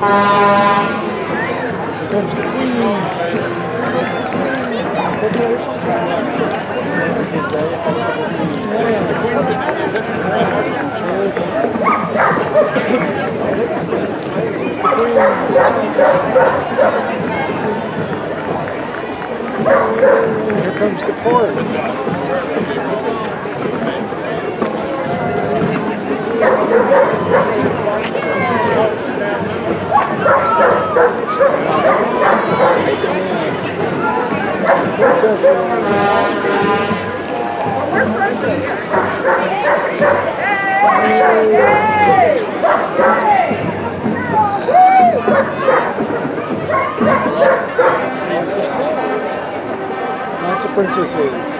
Here comes the court. Princesses.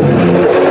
Waving